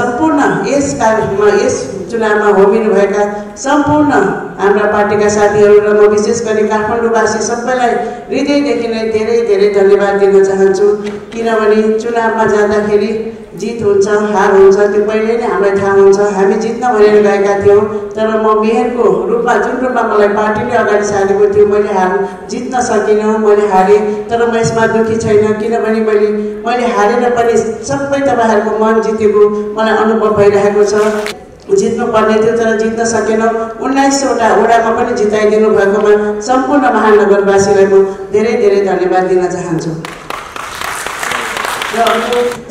सम्पूर्ण यस कार्यमा यस चुनावमा होमिनुभएका सम्पूर्ण हाम्रा पार्टीका साथीहरू र म विशेष गरी काठमाडौँवासी सबैलाई हृदयदेखि नै धेरै धेरै धन्यवाद दिन चाहन्छु। किनभने चुनावमा जाँदाखेरि जित हुन्छ हार हुन्छ त्यो पहिले नै हामीलाई थाहा हुन्छ। हामी जित्न भनेर गएका थियौँ तर म मेयरको रूपमा जुन रूपमा मलाई पार्टीले अगाडि सारेको थियो मैले हार जित्न सकिनँ मैले हारेँ तर म यसमा दुःखी छैन किनभने मैले मैले हारेर पनि सबै तपाईँहरूको मन जितेको मलाई अनुभव भइरहेको छ। जित्नु पर्ने थियो तर जित्न सकेनौँ। उन्नाइसवटा वडामा पनि जिताइदिनु भएकोमा सम्पूर्ण महानगरवासीलाई म धेरै धेरै धन्यवाद दिन चाहन्छु। र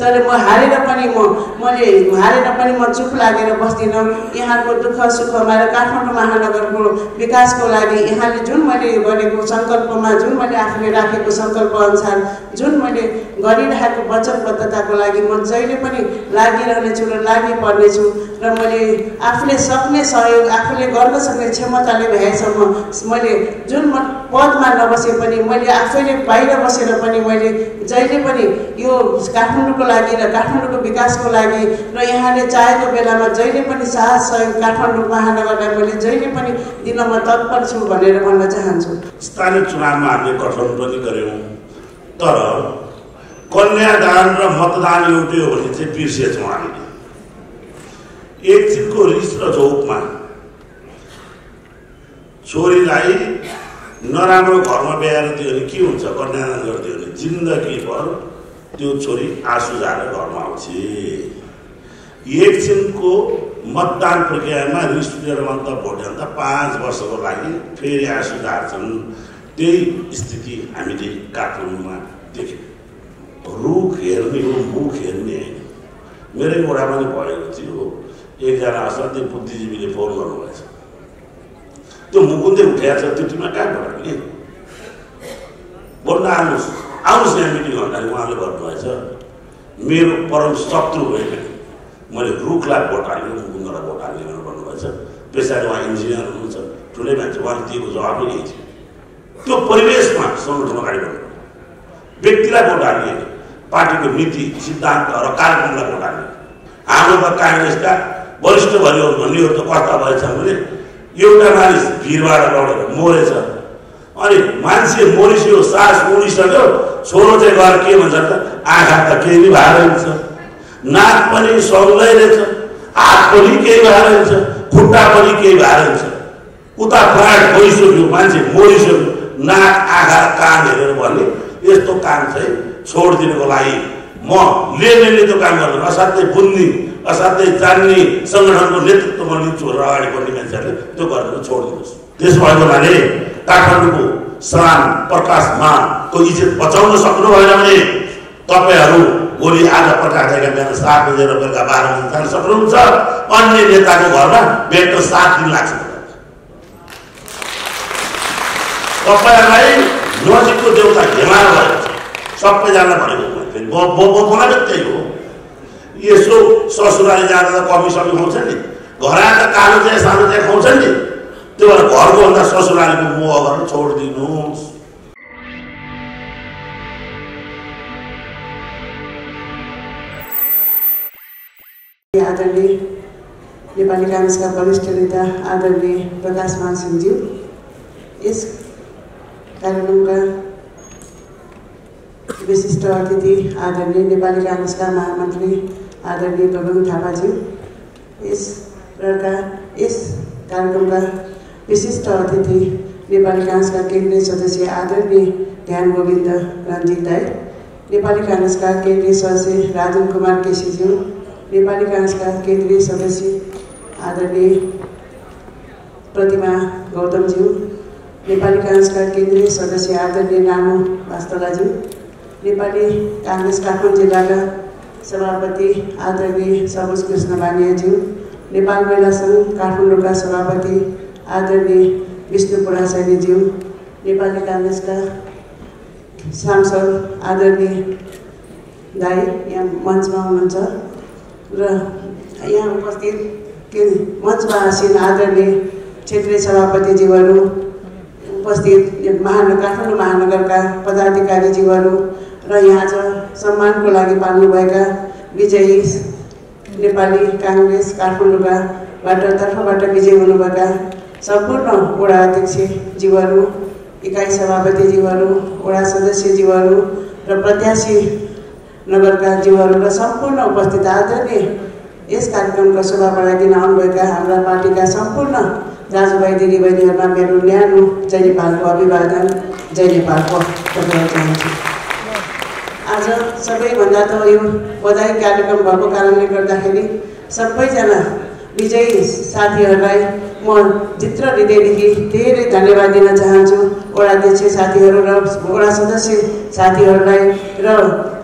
तर म हारेर पनि म मैले हारेर पनि म चुप लागेर बस्दिनँ। यहाँको दुःख सुखमा र काठमाडौँ महानगरको विकासको लागि यहाँले जुन मैले गरेको सङ्कल्पमा जुन मैले आफूले राखेको सङ्कल्प अनुसार जुन मैले गरिरहेको वचनबद्धताको लागि म जहिले पनि लागिरहनेछु र लागि पर्नेछु र मैले आफूले सक्ने सहयोग आफूले गर्न सक्ने क्षमताले भएसम्म मैले जुन पदमा नबसे पनि मैले आफैले बाहिर बसेर पनि मैले जहिले पनि यो काठमाडौँको लागि र काठमाडौँको विकासको लागि र यहाँले चाहेको बेलामा जहिले पनि साहस सहयोग काठमाडौँ महानगरलाई मैले जहिले पनि दिन तत्पर छु भनेर भन्न चाहन्छु। स्थानीय चुनावमा हामीले गठन पनि गऱ्यौँ। तर कन्यादान र मतदान एउटै हो भने चाहिँ बिर्सेछौँ हामीले। एकछिनको रिस र झोकमा छोरीलाई नराम्रो घरमा ब्याएर दियो भने के हुन्छ? कन्यादान गरिदियो भने जिन्दगीभर त्यो छोरी आँसु झारेर घरमा आउँछ एकछिनको मतदान प्रक्रियामा रिस लिएर अन्त भोट अन्त पाँच वर्षको लागि फेरि आँसु झार्छन्। त्यही स्थिति हामीले काठमाडौँमा देख्यौँ। रुख हेर्ने हो मुख हेर्ने होइन। मेरै वडामा नै भएको थियो। एकजना असाध्यै बुद्धिजीवीले फोन गर्नुभएछ। त्यो मुकुन्दे उठाएको छ त्यो टिममा कहाँबाट नि बोल्न आउनुहोस्। आउनुहोस् यहाँ मिटिङ भन्दाखेरि उहाँले भन्नुभएछ मेरो परम शत्रु होइन मैले रुखलाई भोट हाल्ने मुकुन्दलाई भोट हाल्ने भनेर भन्नुभएछ। पछाडि उहाँ इन्जिनियर हुनुहुन्छ। ठुलै मान्छे उहाँले दिएको जवाबै यही थियो। त्यो परिवेशमा सङ्गठन अगाडि बढ्नु। व्यक्तिलाई भोट हाल्ने पार्टीको नीति सिद्धान्त र कार्यक्रमलाई भोट हाल्ने हाम्रोमा काङ्ग्रेसका वरिष्ठ भयो भन्नेहरू त कस्ता भएछ भने एउटा मानिस भिरबाट लडेर मरेछ। अनि मान्छे मरिसक्यो सास उडिसक्यो छोरो चाहिँ गएर के भन्छ त? आँखा त केही भएर हुन्छ नाक पनि सङ्गै रहेछ हात पनि केही भएर हुन्छ खुट्टा पनि केही भएर हुन्छ उता प्राण गइसक्यो मान्छे मरिसक्यो। नाक आँखा कान हेरेर भन्ने यस्तो काम चाहिँ छोडिदिनुको लागि म लेनेले त्यो काम गर्दैन। असाध्यै बुझ्ने असाध्यै जान्ने सङ्गठनको नेतृत्वमा लिन्छु भनेर अगाडि बढ्ने मान्छेहरूले त्यो गरेर छोडिदिनुहोस्। त्यसो भएको हुनाले काठमाडौँको शान प्रकाशमानको इज्जत बचाउन सक्नु भएन भने तपाईँहरू भोलि आज पठाएका बिहान सात बजेर बेलुका बाह्र बजी जान सक्नुहुन्छ। अन्य नेताको घरमा भेट्न सात दिन लाग्छ। तपाईँहरूलाई नजिकको देउता हेमार भएको छ सबैजना भनेको बनाएको त्यही हो। यसो ससुराली जाँदा त कमी समी खुवाउँछ नि। घर आएर कालो चिया सानो चिया खुवाउँछ नि। त्यो भएर घरको भन्दा ससुरालीको मोह गरेर छोडिदिनुहोस् आदरणीय नेपाली काङ्ग्रेसका वरिष्ठ नेता आदरणीय प्रकाश महासिंहज्यू यस कार्यक्रमका विशिष्ट अतिथि आदरणीय नेपाली काङ्ग्रेसका महामन्त्री आदरणीय गगन थापाज्यू यस प्रका यस कार्यक्रमका विशिष्ट अतिथि नेपाली काङ्ग्रेसका केन्द्रीय सदस्य आदरणीय ध्यान गोविन्द रञ्जित दाई नेपाली काङ्ग्रेसका केन्द्रीय सदस्य राजन कुमार केसीज्यू नेपाली काङ्ग्रेसका केन्द्रीय सदस्य आदरणीय प्रतिमा गौतमज्यू नेपाली काङ्ग्रेसका केन्द्रीय सदस्य आदरणीय नामु वास्तलाज्यू नेपाली काङ्ग्रेस काठमाडौँ जिल्लाका सभापति आदरणीय सबोज कृष्ण बानियाज्यू नेपाल महिला सङ्घ काठमाडौँका सभापति आदरणीय विष्णु पुरासैनीज्यू नेपाली काङ्ग्रेसका सांसद आदरणीय दाई यहाँ मञ्चमा हुनुहुन्छ र यहाँ उपस्थित के मञ्चमा आसीन आदरणीय क्षेत्रीय सभापतिज्यूहरू उपस्थित महानगर काठमाडौँ महानगरका पदाधिकारीज्यूहरू र यहाँ आज सम्मानको लागि पाल्नुभएका विजयी नेपाली काङ्ग्रेस काठमाडौँकाबाट तर्फबाट विजय हुनुभएका सम्पूर्ण वडा अध्यक्षज्यूहरू इकाइ सभापतिज्यूहरू वडा सदस्यज्यूहरू र प्रत्याशी नगरका जीवहरू र सम्पूर्ण उपस्थित आदरणीय यस कार्यक्रमको शोभा बढाइदिन आउनुभएका हाम्रा पार्टीका सम्पूर्ण दाजुभाइ दिदीबहिनीहरूमा मेरो न्यानो जय नेपालको अभिवादन जय नेपालको चाहन्छु। आज सबैभन्दा त यो बधाई कार्यक्रम भएको कारणले गर्दाखेरि सबैजना विजयी साथीहरूलाई म भित्र हृदयदेखि धेरै धन्यवाद दिन चाहन्छु। वडा अध्यक्ष साथीहरू र वडा सदस्य साथीहरूलाई र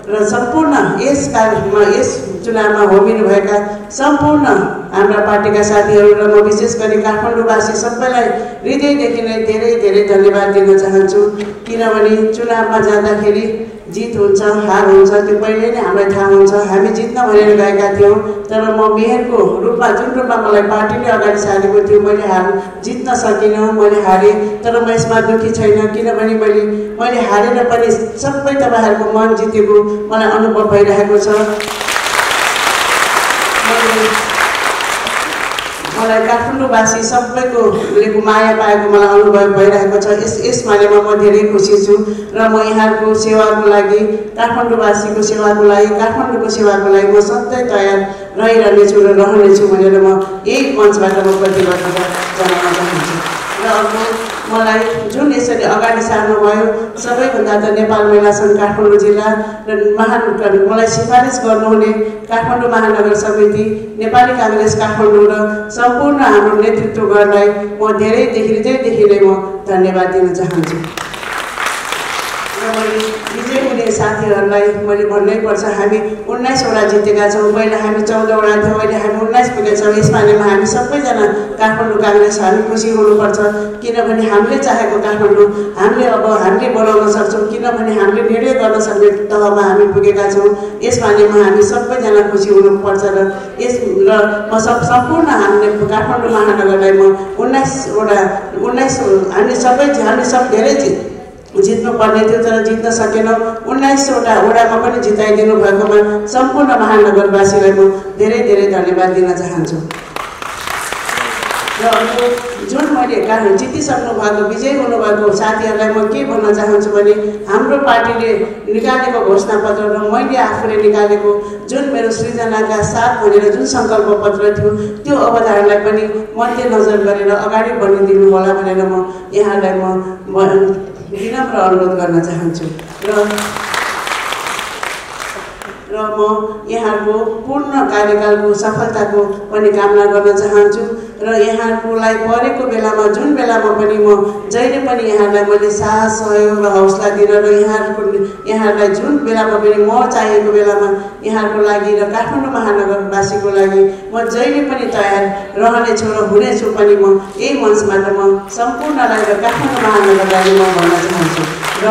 र सम्पूर्ण यस कार्यमा यस चुनावमा होमिनुभएका सम्पूर्ण हाम्रा पार्टीका साथीहरू र म विशेष गरी काठमाडौँवासी सबैलाई हृदयदेखि नै धेरै धेरै धन्यवाद दिन चाहन्छु। किनभने चुनावमा जाँदाखेरि जित हुन्छ हार हुन्छ त्यो पहिले नै हामीलाई थाहा हुन्छ। हामी जित्न भनेर गएका थियौँ तर म मेयरको रूपमा जुन रूपमा मलाई पार्टीले अगाडि सारेको थियो मैले हार जित्न सकिनँ मैले हारेँ तर म यसमा दुःखी छैन किनभने मैले मैले हारेर पनि सबै तपाईँहरूको मन जितेको मलाई अनुभव भइरहेको छ। मलाई काठमाडौँवासी सबैको माया पाएको मलाई अनुभव भइरहेको छ। यस यस मानेमा म धेरै खुसी छु र म यहाँहरूको सेवाको लागि काठमाडौँवासीको सेवाको लागि काठमाडौँको सेवाको लागि म सधैँ तयार रहिरहनेछु र रहनेछु भनेर म यही मञ्चबाट म प्रतिबद्धता जनाउन चाहन्छु र अर्को मलाई जुन यसरी अगाडि सार्नुभयो सबैभन्दा त नेपाल महिला सङ्घ काठमाडौँ जिल्ला र महान मलाई सिफारिस गर्नुहुने काठमाडौँ महानगर समिति नेपाली काङ्ग्रेस काठमाडौँ र सम्पूर्ण हाम्रो नेतृत्वगणलाई म धेरैदेखि हृदयदेखि नै म धन्यवाद दिन चाहन्छु। साथीहरूलाई मैले भन्नै पर्छ हामी उन्नाइसवटा जितेका छौँ पहिला हामी चौधवटा थियौँ अहिले हामी उन्नाइस पुगेछौँ यसपालिमा हामी सबैजना काठमाडौँ काङ्ग्रेस हामी खुसी हुनुपर्छ किनभने हामीले चाहेको काठमाडौँ हामीले अब हामीले बनाउन सक्छौँ किनभने हामीले निर्णय गर्न सक्ने तहमा हामी पुगेका छौँ। यसपालिमा हामी सबैजना खुसी हुनुपर्छ र यस र म सब सम्पूर्ण हामीले काठमाडौँ महानगरलाई म उन्नाइसवटा उन्नाइस हामी सबै हामी सब धेरै जित्नु पर्ने थियो तर जित्न सकेनौँ। उन्नाइसवटा वडामा पनि जिताइदिनु भएकोमा सम्पूर्ण महानगरवासीलाई म धेरै धेरै धन्यवाद दिन चाहन्छु। र अर्को जुन मैले कारण जितिसक्नु भएको विजय हुनुभएको साथीहरूलाई म के भन्न चाहन्छु भने हाम्रो पार्टीले निकालेको घोषणापत्र र मैले आफूले निकालेको जुन मेरो सृजनाका साथ भनेर जुन सङ्कल्प पत्र थियो त्यो अवधारलाई पनि मध्यनजर गरेर अगाडि बढिदिनु होला भनेर म यहाँलाई म विनम्र अनुरोध गर्न चाहन्छु। र र म यहाँहरूको पूर्ण कार्यकालको सफलताको पनि कामना गर्न चाहन्छु। र यहाँहरूलाई परेको बेलामा जुन बेलामा पनि म जहिले पनि यहाँलाई मैले साहस सहयोग र हौसला दिन र यहाँहरूको यहाँहरूलाई जुन बेलामा पनि म चाहेको बेलामा यहाँहरूको लागि र काठमाडौँ महानगरवासीको लागि म जहिले पनि तयार रहनेछु र हुनेछु पनि म यही मञ्चबाट म सम्पूर्णलाई र काठमाडौँ महानगरलाई म भन्न चाहन्छु। र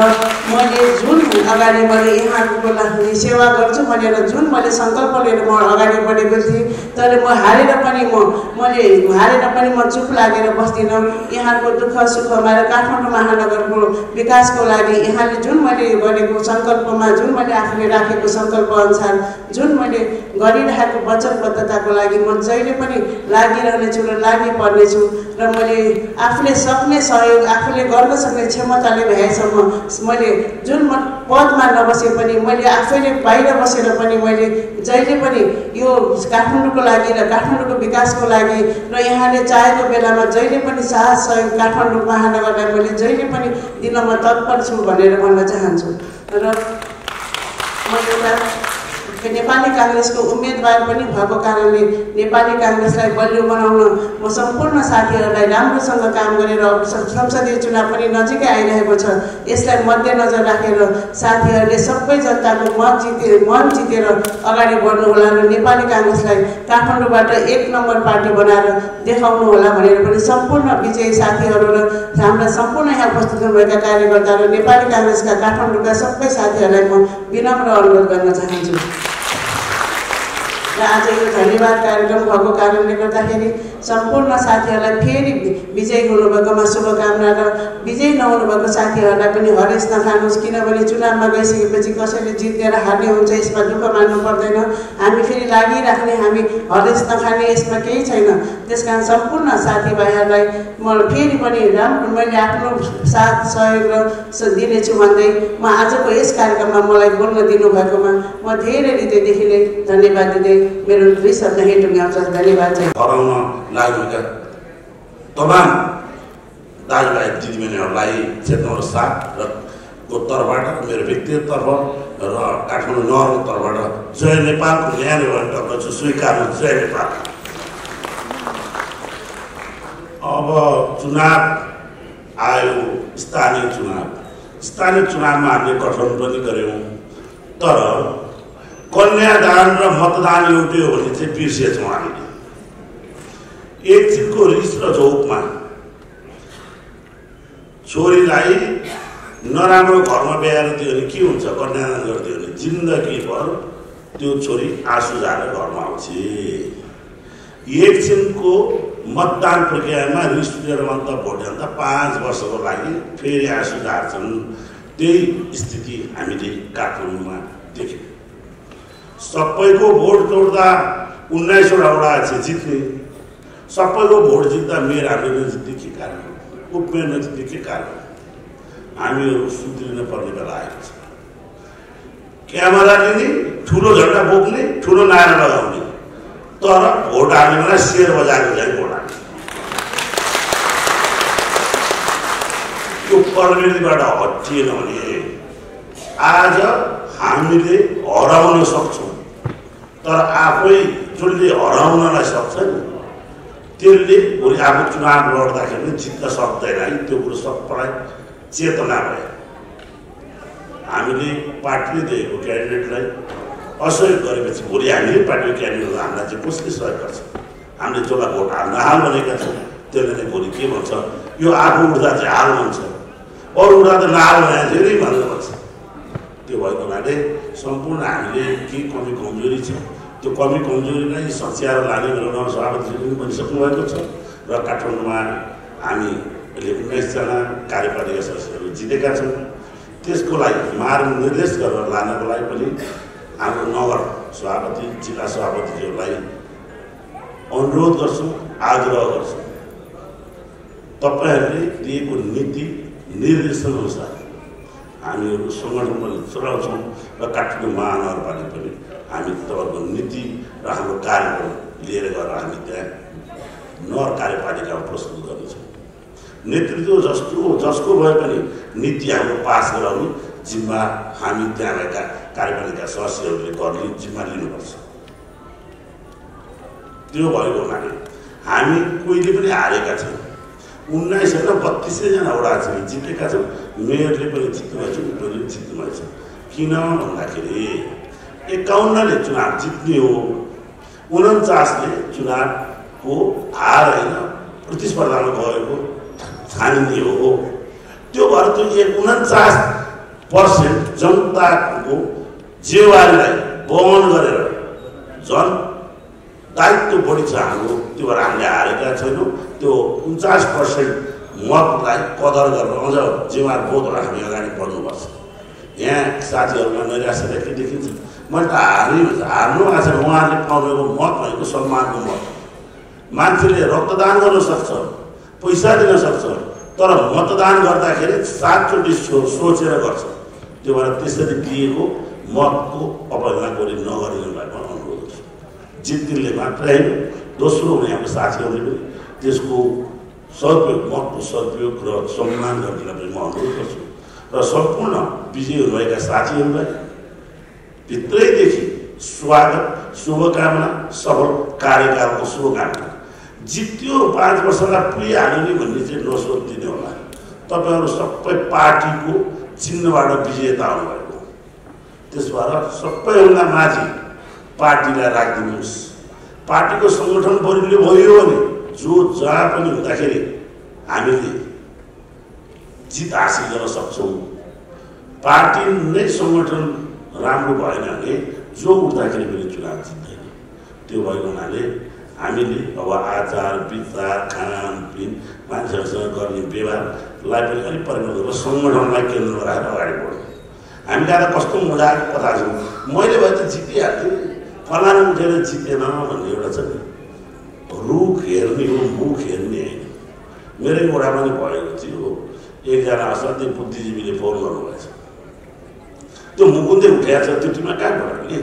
मैले जुन अगाडि मैले यहाँको लागि सेवा गर्छु भनेर जुन मैले सङ्कल्प लिएर म अगाडि बढेको थिएँ तर म हारेर पनि म मैले हारेर पनि म चुप लागेर बस्दिनँ। यहाँको दुःख सुखमा र काठमाडौँ महानगरको विकासको लागि यहाँले जुन मैले गरेको सङ्कल्पमा जुन मैले आफूले राखेको सङ्कल्प अनुसार जुन मैले गरिरहेको वचनबद्धताको लागि म जहिले पनि लागिरहनेछु र लागि पर्नेछु र मैले आफूले सक्ने सहयोग आफूले गर्न सक्ने क्षमताले भएसम्म मैले जुन म पदमा नबसे पनि मैले आफैले बाहिर बसेर पनि मैले जहिले पनि यो काठमाडौँको लागि र काठमाडौँको विकासको लागि र यहाँले चाहेको बेलामा जहिले पनि साहस सहयोग काठमाडौँ महानगरलाई मैले जहिले पनि दिन म तत्पर छु भनेर भन्न चाहन्छु। र म एउटा नेपाली काङ्ग्रेसको उम्मेदवार पनि भएको कारणले नेपाली काङ्ग्रेसलाई बलियो बनाउन म सम्पूर्ण साथीहरूलाई राम्रोसँग काम गरेर संसदीय चुनाव पनि नजिकै आइरहेको छ। यसलाई मध्यनजर राखेर साथीहरूले सबै जनताको मन जिते मन जितेर अगाडि बढ्नुहोला र नेपाली काङ्ग्रेसलाई काठमाडौँबाट एक नम्बर पार्टी बनाएर देखाउनु होला भनेर पनि सम्पूर्ण विजयी साथीहरू र हाम्रा सम्पूर्ण यहाँ उपस्थित हुनुभएका कार्यकर्ता र नेपाली काङ्ग्रेसका काठमाडौँका सबै साथीहरूलाई म विनम्र अनुरोध गर्न चाहन्छु। र आज यो धन्यवाद कार्यक्रम भएको कारणले गर्दाखेरि सम्पूर्ण साथीहरूलाई फेरि विजय हुनुभएकोमा शुभकामना र विजय नहुनुभएको साथीहरूलाई पनि हरेस नखानुहोस् किनभने चुनावमा गइसकेपछि कसैले जितेर हार्ने हुन्छ यसमा दुःख मान्नु पर्दैन। हामी फेरि लागिराख्ने हामी हरेस नखाने यसमा केही छैन। त्यस कारण सम्पूर्ण साथीभाइहरूलाई म फेरि पनि राम्रो मैले आफ्नो साथ सहयोग र दिनेछु भन्दै म आजको यस कार्यक्रममा मलाई बोल्न दिनुभएकोमा म धेरै हृदयदेखि नै धन्यवाद दिँदै मेरो दुई शब्द यहीँ टुङ्ग्याउँछ धन्यवाद चाहिँ लागेका तमाम दाजुभाइ दिदीबहिनीहरूलाई क्षेत्रमा साथ र को तर्फबाट मेरो व्यक्तिगत तर्फ र काठमाडौँ नगरको तर्फबाट जय नेपालको न्याय टक्क छु स्वीकार जय नेपाल अब चुनाव आयो स्थानीय चुनाव स्थानीय चुनावमा हामीले गठन पनि गऱ्यौँ तर कन्यादान र मतदान एउटै हो भने चाहिँ बिर्सेछौँ हामीले एकछिनको रिस र झोकमा छोरीलाई नराम्रो घरमा ब्याएर दियो भने के हुन्छ कन्यादान गरिदियो भने जिन्दगीभर त्यो छोरी आँसु झारेर घरमा आउँछ। एकछिनको मतदान प्रक्रियामा रिस लिएर अन्त भोट जाँदा पाँच वर्षको लागि फेरि आँसु झार्छन्। त्यही स्थिति हामीले काठमाडौँमा देख्यौँ। सबैको भोट तोड्दा उन्नाइसवटा वडा चाहिँ जित्ने सबैको भोट जित्दा मेयर हामीले नजित्ने के कारण उपमेयर के कारण हो हामीहरू सुध्रिन पर्ने बेला आएको छ। क्यामेरा लिने ठुलो झन्डा बोक्ने ठुलो नारा लगाउने तर भोट हाल्ने बेला सेयर बजाएको चाहिँ भोट हाल्ने। त्यो प्रविधिबाट हटिएन भने आज हामीले हराउन सक्छौँ तर आफै जसले हराउनलाई सक्छ नि त्यसले भोलि आफू चुनाव लड्दाखेरि पनि जित्न सक्दैन है त्यो कुरो सबैलाई चेतना भयो हामीले पार्टीले दिएको क्यान्डिडेटलाई असहयोग गरेपछि भोलि हामीले पार्टीको क्यान्डिडेटलाई हामीलाई चाहिँ कसले सहयोग गर्छ हामीले जसलाई भोट हाल नहाल भनेका छौँ त्यसले नै भोलि के भन्छ यो आफू उठ्दा चाहिँ हाल भन्छ अरू उठ्दा त नहाल भने धेरै भन्नु भन्छ त्यो भएको हुनाले सम्पूर्ण हामीले के कमी कमजोरी छ त्यो कमी कमजोरीलाई सच्याएर लाने नगर सभापतिले पनि भनिसक्नु भएको छ र काठमाडौँमा हामीले उन्नाइसजना कार्यपालिका सदस्यहरू जितेका छौँ। त्यसको लागि मार्गनिर्देश गरेर लानको लागि पनि हाम्रो नगर सभापति जिल्ला सभापतिज्यूहरूलाई अनुरोध गर्छौँ आग्रह गर्छौँ। तपाईँहरूले दिएको नीति निर्देशनअनुसार हामीहरू सङ्गठन पनि चलाउँछौँ। र काठमाडौँ महानगरपालिका पनि हामी तपाईँहरूको नीति र हाम्रो कार्यक्रम लिएर गएर हामी त्यहाँ नगर कार्यपालिकामा प्रस्तुत गर्नेछौँ। नेतृत्व जस्तो जसको भए पनि नीति हाम्रो पास गराउने जिम्मा हामी त्यहाँ भएका कार्यपालिका सदस्यहरूले गर्ने जिम्मा लिनुपर्छ। त्यो भएको हुनाले हामी कोहीले पनि हारेका छौँ उन्नाइस होइन बत्तिसैजना वडा चाहिँ जितेका छौँ। मेयरले पनि जित्नुभएको छ उपले पनि जित्नुभएको छ किन भन्दाखेरि एकाउन्नले चुनाव जित्ने हो उन्चासले चुनावको हार होइन प्रतिस्पर्धामा गएको छानिने हो त्यो भएर त्यो एक उन्चास पर्सेन्ट जनताको जेवारीलाई वहन गरेर झन् दायित्व बढी छ हाम्रो त्यो भएर हामीले हारेका छैनौँ त्यो उन्चास पर्सेन्ट मतलाई कदर गरेर अझ जिम्मेवार बोधहरू हामी अगाडि बढ्नुपर्छ यहाँ साथीहरूमा नैराश्य के देखिन्छ। मैले त हार्नै भन्छ हार्नु भएको छ उहाँहरूले पाउनेको मत भनेको सम्मानको मत। मान्छेले रक्तदान गर्न सक्छ पैसा दिन सक्छ तर मतदान गर्दाखेरि सातचोटि सो सोचेर गर्छ। त्यो भएर त्यसरी दिएको मतको अवहेलना गरी नगरिदिनुलाई म अनुरोध गर्छु। जित्नेले मात्रै होइन दोस्रो हुने हाम्रो साथीहरूले पनि त्यसको सदुपयोग मतको सदुपयोग र सम्मान गर्नेलाई पनि म अनुरोध गर्छु। र सम्पूर्ण विजयी हुनुभएका साथीहरूलाई भित्रैदेखि स्वागत शुभकामना सफल कार्यकालको शुभकामना। जित्यो पाँच वर्षलाई पुगिहाल्यो नि भन्ने चाहिँ नसोचिदिने होला। तपाईँहरू सबै पार्टीको चिन्हबाट विजेता हुनुभएको। त्यस भएर सबैभन्दा माथि पार्टीलाई राखिदिनुहोस्। पार्टीको सङ्गठन बलियो भयो भने जो जहाँ पनि हुँदाखेरि हामीले जित हासिल गर्न सक्छौँ। पार्टी नै सङ्गठन राम्रो भएन भने जो उठ्दाखेरि पनि चुनाव जित्दैन। त्यो भएको हुनाले हामीले अब आचार विचार खानपिन मान्छेहरूसँग गर्ने व्यवहारलाई पनि अलिक परिवर्तन गरेर सङ्गठनलाई केन्द्रमा राखेर अगाडि बढ्यो। हामी कहाँ त कस्तो मजाको कथा छ। मैले भए त जितिहाल्थेँ। फलानु उठेर जितेन भन्ने एउटा छ नि रुख हेर्ने हो मुख हेर्ने होइन। मेरै ओडामा नै भएको थियो एकजना असाध्यै बुद्धिजीवीले फोन गर्नुभएछ त्यो मुकुन्दे उठेको छ त्यो टिममा कहाँबाट नि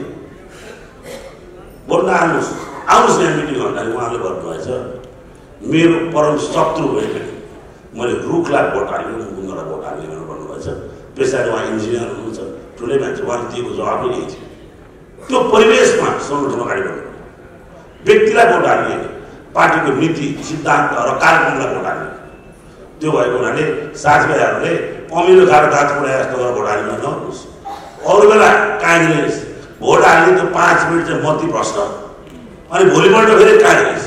बोल्न आउनुहोस् आउनुहोस् यहाँ मिटिङ भन्दाखेरि उहाँले भन्नुभएछ मेरो परम शत्रु होइन मैले रुखलाई भोट हाल्ने मुकुन्दलाई भोट हाल्ने भनेर भन्नुभएछ पेसाले उहाँ इन्जिनियर हुनुहुन्छ ठुलै मान्छे उहाँले दिएको जवाब नै यही थियो त्यो परिवेशमा सङ्गठन अगाडि बढ्नु व्यक्तिलाई भोट हाल्ने पार्टीको नीति सिद्धान्त र कार्यक्रमलाई भोट हाल्ने त्यो भएको हुनाले साथीभाइहरूले अमिलो खाएर दाँत पुऱ्याए जस्तो गरेर भोट हाल्न नहोस् अरू बेला काङ्ग्रेस भोट हाल्ने त्यो पाँच मिनट चाहिँ मती प्रश्न। अनि भोलिपल्ट फेरि काङ्ग्रेस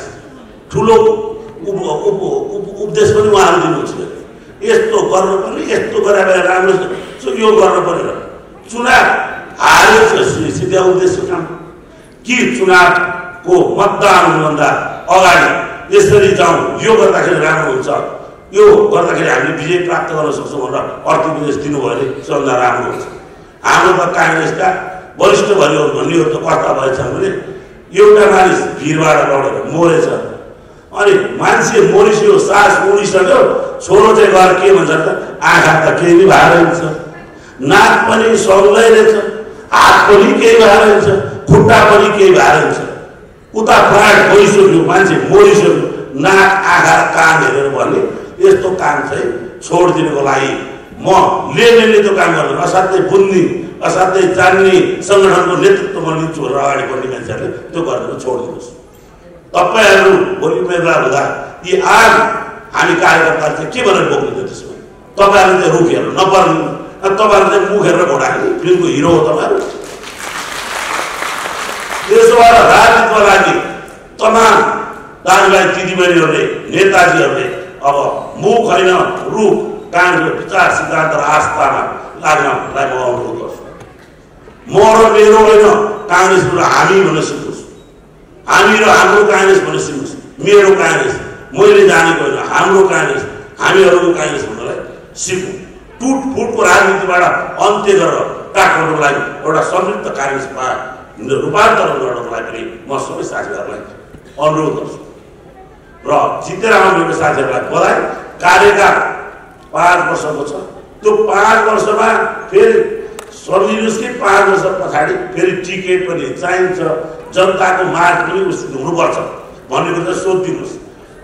ठुलो उप उप उप उपदेश पनि उहाँहरू दिनुहुन्छ। यस्तो गर्नुपर्ने यस्तो गरे भए राम्रो छ। यो गर्नुपर्ने र चुनाव हार्यो छ सिधा उद्देश्य काम। कि चुनावको मतदान हुनुभन्दा अगाडि यसरी जाउँ यो गर्दाखेरि राम्रो हुन्छ। यो गर्दाखेरि हामीले विजय प्राप्त गर्न सक्छौँ भनेर अर्थोपदेश दिनुभयो भने सबभन्दा राम्रो हुन्छ। हाम्रो त काङ्ग्रेसका वरिष्ठ भयो भन्नेहरू त कस्ता भएछन् भने एउटा मानिस भिरबाट लडेर मरेछ। अनि मान्छे मरिसक्यो सास उडिसक्यो छोरो चाहिँ गएर के भन्छ त आँखा त केही पनि भएर हुन्छ नाक पनि सग्लै रहेछ हात पनि केही भएर हुन्छ खुट्टा पनि केही भएर हुन्छ उता प्राण गइसक्यो मान्छे मरिसक्यो नाक आँखा कान हेरेर भन्ने यस्तो काम चाहिँ छोडिदिनुको लागि म लेने त्यो काम गर्दैन। असाध्यै बुझ्ने असाध्यै जान्ने सङ्गठनको नेतृत्व म लिन्छु भनेर अगाडि बढ्ने मान्छेहरूले त्यो गर्दैन छोडिदिनुहोस्। तपाईँहरू भोलि उम्मेदवार हुँदा यी आम हामी कार्यकर्ताहरू चाहिँ के भनेर बोक्नुहुन्छ त्यसमा? तपाईँहरूले चाहिँ रुख हेर्नु नपर्ने। तपाईँहरू चाहिँ मुख हेरेर भोट हाल्ने फिल्मको हिरो हो तपाईँहरू। त्यसो भएर राजनीतिको लागि तमाम दाजुभाइ दिदीबहिनीहरूले नेताजीहरूले अब मुख होइन रुख कानको विचार सिद्धान्त र आस्थामा लाग्नलाई म अनुरोध गर्छु। म र मेरो होइन काङ्ग्रेस र हामी भन्न सिक्नुहोस् हामी र हाम्रो काङ्ग्रेस भन्न सिक्नुहोस् मेरो काङ्ग्रेस मैले जानेको होइन हाम्रो काङ्ग्रेस हामीहरूको काङ्ग्रेस भन्नलाई सिकौँ टुट फुटको राजनीतिबाट अन्त्य गरेर काठमाडौँको लागि एउटा संयुक्त काङ्ग्रेसमा रूपान्तरण गर्नको लागि पनि म सबै साथीहरूलाई अनुरोध गर्छु। र जितेर आउनु साथीहरूलाई बधाई कार्यकाल पाँच वर्षको छ। त्यो पाँच वर्षमा फेरि सम्झिनुहोस् कि पाँच वर्ष पछाडि फेरि टिकट पनि चाहिन्छ जनताको मार्ग पनि उचित हुनुपर्छ भन्ने कुरा सोधिदिनुहोस्।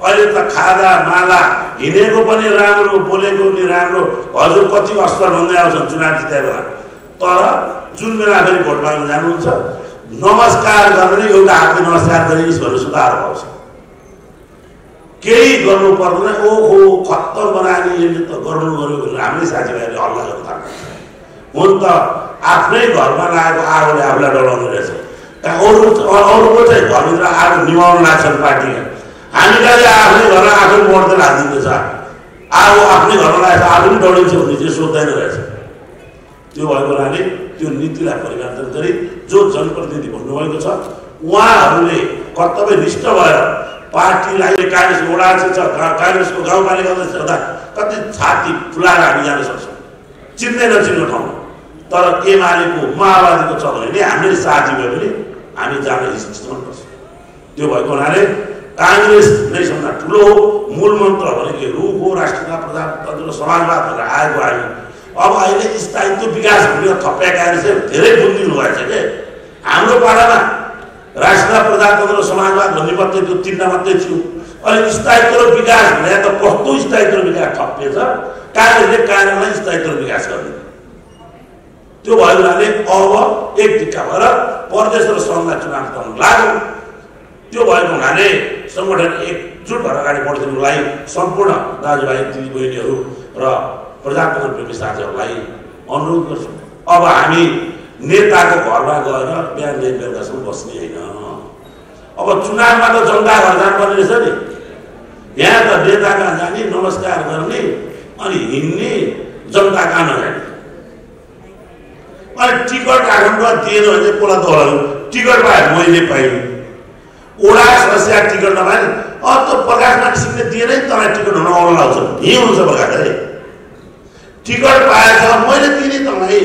अहिले त खाजा माला हिँडेको पनि राम्रो बोलेको पनि राम्रो। हजुर कति अस्तर भन्दै आउँछन् चुनाव बेला तर जुन बेला फेरि भोट माग्न जानुहुन्छ नमस्कार गर्ने एउटा हातले नमस्कार गरिस् भनेर सुधार पाउँछ। केही गर्नु पर्दैन। ओहो खत्तम बनाने यसले त गर्नु गर्यो भनेर हाम्रै साथीभाइहरूले हल्ला गर्नु थाल्छ हुन त आफ्नै घरमा लागेको आगोले आफूलाई डराउँदो रहेछ। अरू अरूको चाहिँ घरभित्र आगो निभाउन लाग्छन् पार्टीमा। हामीलाई आफ्नै घरमा आफै मर्दैन हालिदिँदैछ आगो आफ्नै घरमा लागेको आफू पनि डढिन्छ भने चाहिँ सोध्दैन रहेछ। त्यो भएको हुनाले त्यो नीतिलाई परिवर्तन गरी जो जनप्रतिनिधि भन्नुभएको छ उहाँहरूले कर्तव्य निष्ठ भएर पार्टीलाई काङ्ग्रेस वडा छ काङ्ग्रेसको गाउँपालिका हुँदा कति छाती फुलाएर हामी जान सक्छौँ। चिन्दै नचिन्ने ठाउँमा तर एमालेको माओवादीको छ नि हामीले साथी भयो भने हामी जान हिचकिचाउनुपर्छ त्यो भएको हुनाले काङ्ग्रेस नै सबभन्दा ठुलो मूल मन्त्र भनेको रुख हो राष्ट्रियता प्रजातन्त्र समाजवाद भनेर आएको हामी। अब अहिले स्थायित्व विकास भनेर थप्याएका धेरै बुझिदिनु भएछ के? हाम्रो पालामा राष्ट्रियता प्रजातन्त्र र समाजवाद भन्ने मात्रै त्यो तिनवटा मात्रै थियो अहिले स्थायित्व विकास भने त कस्तो स्थायित्व विकास थपिएछ काङ्ग्रेसले काङ्ग्रेसलाई स्थायित्व विकास गर्ने। त्यो भयो हुनाले अब एक टिक्का भएर प्रदेश र सङ्घलाई चुनाव गर्न लाग्यो। त्यो भएको हुनाले सङ्गठन एकजुट भएर अगाडि बढिदिनुको लागि सम्पूर्ण दाजुभाइ दिदीबहिनीहरू र प्रजातन्त्र प्रेमी साथीहरूलाई अनुरोध गर्छु। अब हामी नेताको घरमा गएर बिहानदेखि बेलुकासम्म बस्ने होइन। अब चुनावमा त जनता घर जानुपर्ने रहेछ नि। यहाँ त नेता कहाँ जाने नमस्कार गर्ने अनि हिँड्ने जनता कहाँ नजाने अनि टिकट काठमाडौँमा दिएन भने कसलाई दोहोऱ्याउनु टिकट पाए मैले पाएँ। ओडा सदस्य टिकट नपाए अँ त्यो प्रकाश मान सिंहले दिएरै तँलाई टिकट हुन आउन लाउँछ। हुन्छ प्रकाश टिकट पाएछ मैले दिने तँलाई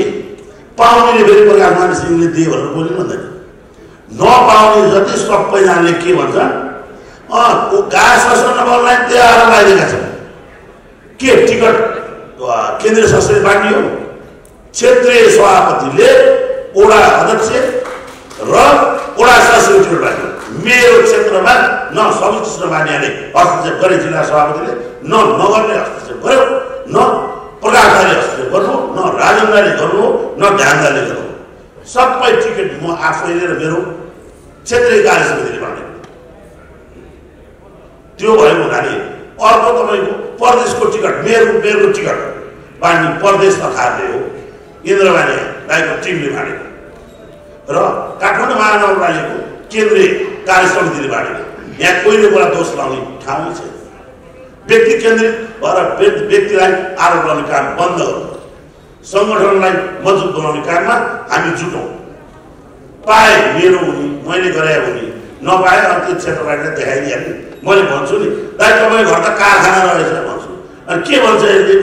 पाउनेले फेरि प्रकाश मान सिंहले दिए भनेर बोल्नु भन्दैन नपाउने जति सबैजनाले के भन्छ? गाँस सस्रो नपाउनलाई त्यहाँ लगाइदिएका छन्। के? टिकट। केन्द्रीय संसदले बाँडियो क्षेत्रीय सभापतिले ओडा अध्यक्ष र ओडा सदस्यको टिकट बाँड्यो। मेरो क्षेत्रमा न समिकृष्ण बानियाले हस्तक्षेप गरे जिल्ला सभापतिले न नगरले हस्तक्षेप गर्यो न प्रकाशले हस्तक्षेप गर्नु न राजेन्द्रले गर्नु न ध्यानदाले गर्नु। सबै टिकट म आफैले र मेरो क्षेत्रीय कार्य समितिले बाँडेँ। त्यो भएको हुनाले अर्को तपाईँको परदेशको टिकट मेरो मेरो टिकट। बाँड्ने परदेश सरकारले हो इन्द्रबानी राईको टिमले बाँडेको। र काठमाडौँ महानगरपालिकाको केन्द्रीय कार्य समितिले बाँडेको। यहाँ कोहीले मलाई दोष लाउने ठाउँै छैन। व्यक्ति केन्द्रित भएर व्यक्ति व्यक्तिलाई आरोप लगाउने काम बन्द गर्नु सङ्गठनलाई मजबुत बनाउने काममा हामी जुटौँ पाए मेरो हुने मैले गरे हुने नपाए अनि त्यो क्षेत्रबाटले देखाइदिइहाल्ने मैले भन्छु नि दाइ तपाईँको घर त कारखाना रहेछ भन्छु अनि के भन्छ यसले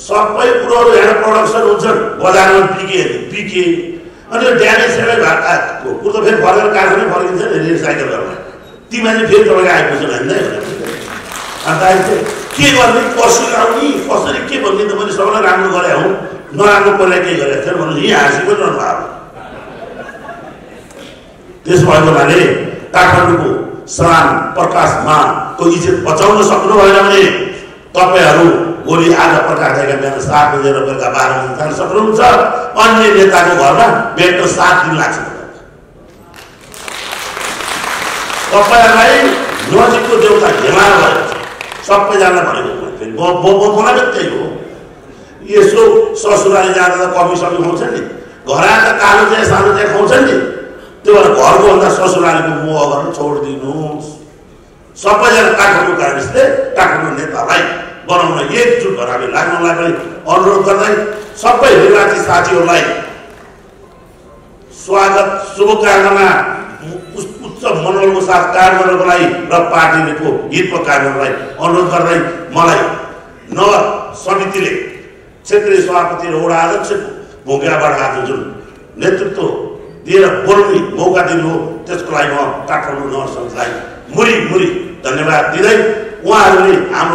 सबै कुरोहरू यहाँ प्रडक्सन हुन्छन् बजारमा बिके बिके अनि यो ड्यामेज सबै भएको कुरो त फेरि फर्केर कारखानै फर्किन्छ नि रिसाइकल गरेर ती मान्छे फेरि तपाईँको आइपुग्छ भन्दै अन्त अहिले के गर्ने? कसरी आउने? कसरी के भन्ने त मैले सबैलाई राम्रो गरे हुँ। नराम्रो पहिला के गरेको थिएन भन्नु यहीँ हाँसी पनि रहनु भएको। त्यस भएको हुनाले काठमाडौँको समान प्रकाशमाको इज्जत बचाउन सक्नु भएन भने तपाईँहरू भोलि आज प्रकाश दिएका बिहान सात बजेर बेलुका बाह्र बजी जान सक्नुहुन्छ। अन्य नेताको घरमा भेट्न सात दिन लाग्छ। तपाईँहरूलाई नजिकको देउता भएको छ सबैजना भनेको फेरि ब- ब- ब- मलाई पनि त्यही हो यसो ससुराली जाँदा त कफी सफी खुवाउँछ नि घर आएर कालो चिया सानो चिया खुवाउँछ नि त्यो भएर घरको भन्दा ससुरालीको मोह छोडिदिनुहोस् सबैजना काठमाडौँ काङ्ग्रेसले काठमाडौँ नेतालाई बनाउन एकजुट भएर हामी लाग्नलाई पनि अनुरोध गर्दै सबै निर्वाचित साथीहरूलाई स्वागत शुभकामना उच्च मनोबलको साथ कार्य गर्नको लागि र पार्टीको हितको कार्य गर्नलाई अनुरोध गर्दै मलाई नगर समितिले क्षेत्रीय सभापति र वडा अध्यक्षको भूमिकाबाट आज जुन नेतृत्व दिएर बोल्ने मौका दिनु त्यसको लागि म काठमाडौँ नगर समितिलाई मुरी मुरी धन्यवाद दिँदै उहाँहरूले हाम्रो